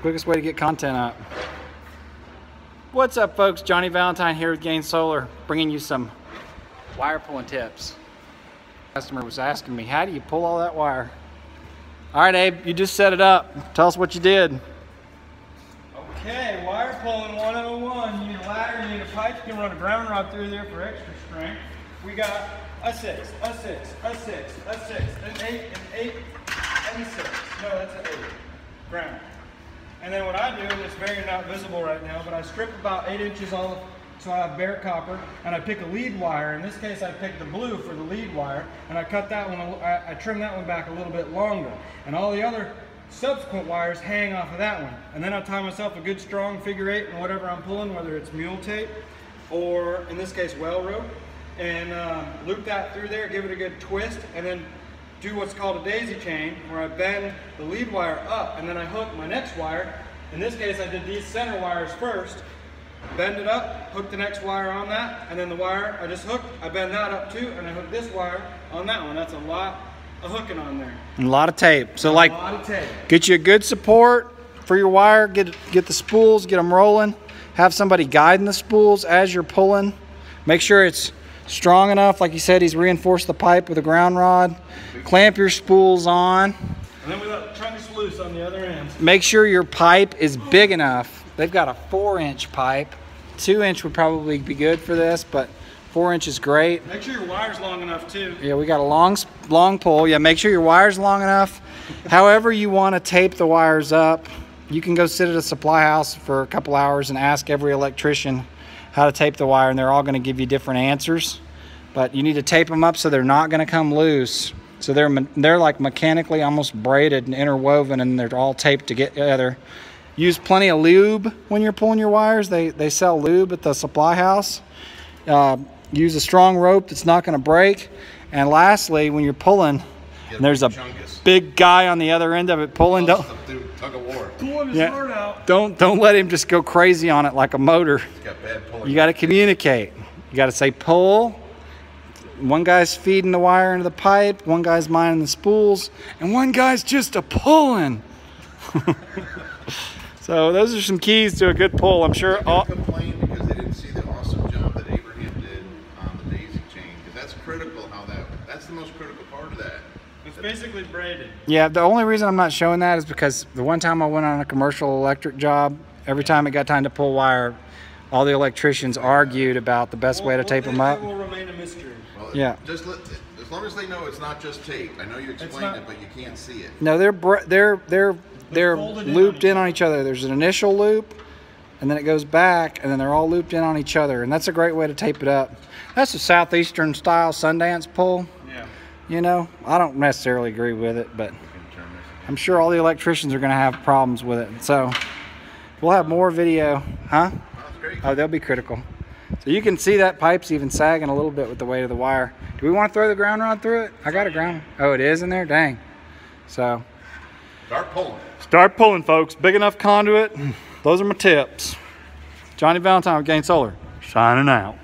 the quickest way to get content up. What's up folks? Johnny Valentine here with Gain Solar, bringing you some wire pulling tips. Customer was asking me, how do you pull all that wire? All right, Abe, you just set it up. Tell us what you did. Okay, wire pulling 101. You need a ladder, you need a pipe, you can run a ground rod through there for extra strength. We got a six, a six, a six, a six, an eight, an eight, and a six. No, that's an eight. Ground. And then what I do, and it's very not visible right now, but I strip about eight inches off so I have bare copper, and I pick a lead wire. In this case, I pick the blue for the lead wire, and I cut that one, I, I trim that one back a little bit longer. And all the other subsequent wires hang off of that one. And then I tie myself a good strong figure eight and whatever I'm pulling, whether it's mule tape or in this case well rope, and um, loop that through there, give it a good twist, and then do what's called a daisy chain, where I bend the lead wire up, and then I hook my next wire. In this case, I did these center wires first, bend it up, hook the next wire on that, and then the wire I just hooked, I bend that up too, and I hook this wire on that one. That's a lot of hooking on there. And a lot of tape. So a like, tape. get you a good support for your wire, get, get the spools, get them rolling. Have somebody guiding the spools as you're pulling. Make sure it's strong enough. Like you said, he's reinforced the pipe with a ground rod. Clamp your spools on. And then we let the trunks loose on the other end. Make sure your pipe is big enough. They've got a four inch pipe. Two inch would probably be good for this, but four inch is great. Make sure your wire's long enough too. Yeah, we got a long, long pole. Yeah, make sure your wire's long enough. However you want to tape the wires up, you can go sit at a supply house for a couple hours and ask every electrician how to tape the wire and they're all going to give you different answers. But you need to tape them up so they're not going to come loose. So they're they're like mechanically almost braided and interwoven and they're all taped together. Use plenty of lube when you're pulling your wires. They they sell lube at the supply house. Uh, use a strong rope that's not going to break. And lastly when you're pulling and there's a big guy on the other end of it pulling don't tug of war pulling his yeah, heart out don't don't let him just go crazy on it like a motor you got to communicate you got to say pull one guy's feeding the wire into the pipe, one guy's minding the spools, and one guy's just a pulling. so those are some keys to a good pull. I'm sure. All complain because they didn't see the awesome job that Abraham did on the daisy chain because that's critical. How that that's the most critical part of that. It's basically braided. Yeah, the only reason I'm not showing that is because the one time I went on a commercial electric job, every time it got time to pull wire, all the electricians argued about the best well, way to tape them up. will remain a mystery. Well, yeah. Just let, as long as they know it's not just tape. I know you explained not, it, but you can't see it. No, they're they're they're they're looped in on each other. There's an initial loop, and then it goes back, and then they're all looped in on each other, and that's a great way to tape it up. That's a southeastern style Sundance pull. Yeah. You know, I don't necessarily agree with it, but I'm sure all the electricians are going to have problems with it. So we'll have more video, huh? Oh, they'll be critical. So you can see that pipe's even sagging a little bit with the weight of the wire. Do we want to throw the ground rod through it? I got a ground. Oh, it is in there? Dang. So. Start pulling. Start pulling, folks. Big enough conduit. Those are my tips. Johnny Valentine with Gain Solar, shining out.